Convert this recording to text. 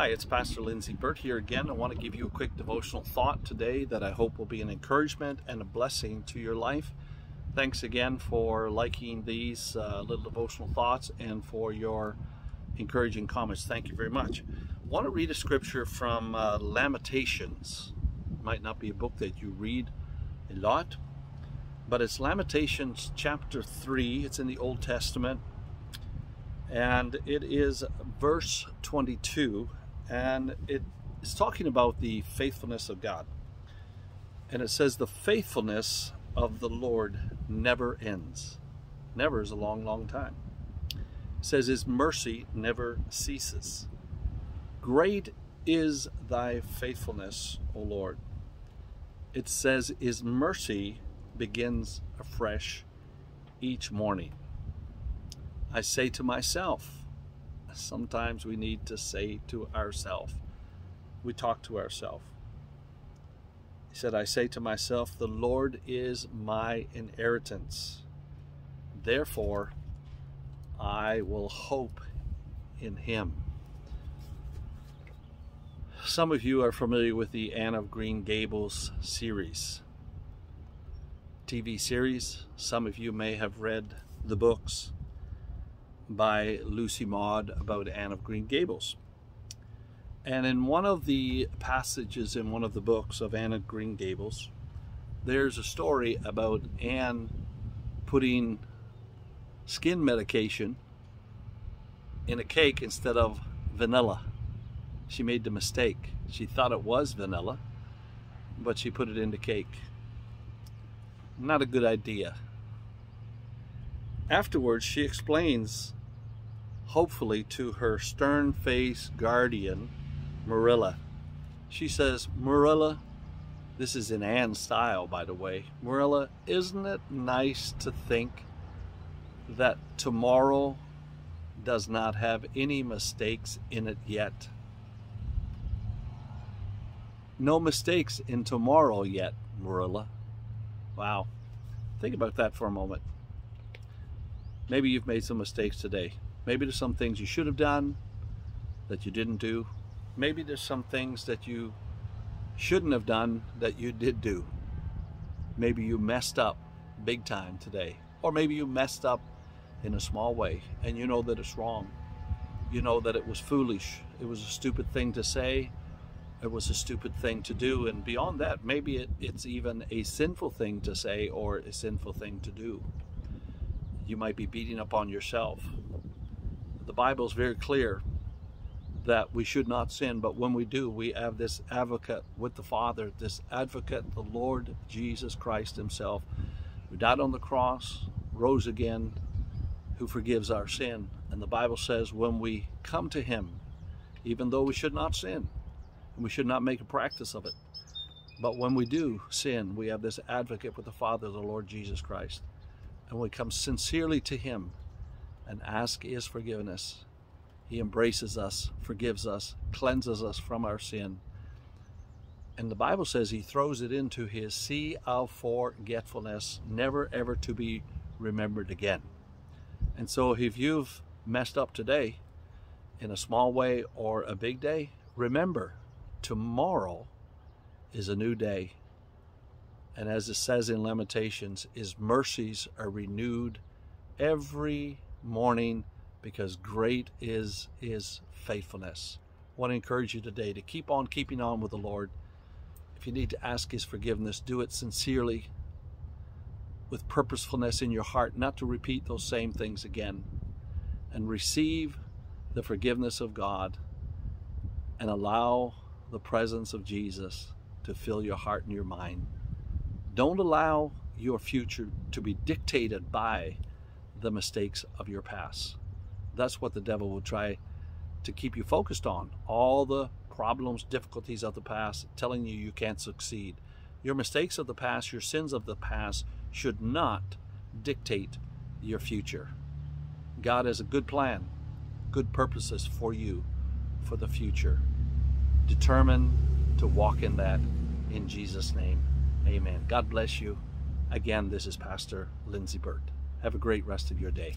Hi, it's Pastor Lindsey Burt here again. I want to give you a quick devotional thought today that I hope will be an encouragement and a blessing to your life. Thanks again for liking these uh, little devotional thoughts and for your encouraging comments. Thank you very much. I want to read a scripture from uh, Lamentations. It might not be a book that you read a lot, but it's Lamentations chapter 3. It's in the Old Testament and it is verse 22 and it is talking about the faithfulness of God. And it says, The faithfulness of the Lord never ends. Never is a long, long time. It says, His mercy never ceases. Great is thy faithfulness, O Lord. It says, His mercy begins afresh each morning. I say to myself, sometimes we need to say to ourselves. We talk to ourselves. He said, I say to myself, the Lord is my inheritance. Therefore, I will hope in him. Some of you are familiar with the Anne of Green Gables series, TV series. Some of you may have read the books by Lucy Maud about Anne of Green Gables. And in one of the passages in one of the books of Anne of Green Gables, there's a story about Anne putting skin medication in a cake instead of vanilla. She made the mistake. She thought it was vanilla, but she put it in the cake. Not a good idea. Afterwards, she explains hopefully to her stern-faced guardian, Marilla. She says, Marilla, this is in Anne's style, by the way. Marilla, isn't it nice to think that tomorrow does not have any mistakes in it yet? No mistakes in tomorrow yet, Marilla. Wow. Think about that for a moment. Maybe you've made some mistakes today. Maybe there's some things you should have done that you didn't do. Maybe there's some things that you shouldn't have done that you did do. Maybe you messed up big time today. Or maybe you messed up in a small way and you know that it's wrong. You know that it was foolish. It was a stupid thing to say. It was a stupid thing to do. And beyond that, maybe it, it's even a sinful thing to say or a sinful thing to do. You might be beating up on yourself the Bible is very clear that we should not sin, but when we do, we have this advocate with the Father, this advocate, the Lord Jesus Christ Himself, who died on the cross, rose again, who forgives our sin. And the Bible says when we come to Him, even though we should not sin, and we should not make a practice of it, but when we do sin, we have this advocate with the Father, the Lord Jesus Christ. And we come sincerely to Him and ask His forgiveness. He embraces us, forgives us, cleanses us from our sin. And the Bible says He throws it into His sea of forgetfulness, never ever to be remembered again. And so if you've messed up today in a small way or a big day, remember tomorrow is a new day. And as it says in Lamentations, His mercies are renewed every morning because great is his faithfulness. I want to encourage you today to keep on keeping on with the Lord. If you need to ask his forgiveness, do it sincerely with purposefulness in your heart, not to repeat those same things again. And receive the forgiveness of God and allow the presence of Jesus to fill your heart and your mind. Don't allow your future to be dictated by the mistakes of your past. That's what the devil will try to keep you focused on. All the problems, difficulties of the past, telling you you can't succeed. Your mistakes of the past, your sins of the past should not dictate your future. God has a good plan, good purposes for you for the future. Determine to walk in that in Jesus' name. Amen. God bless you. Again, this is Pastor Lindsey Burt. Have a great rest of your day.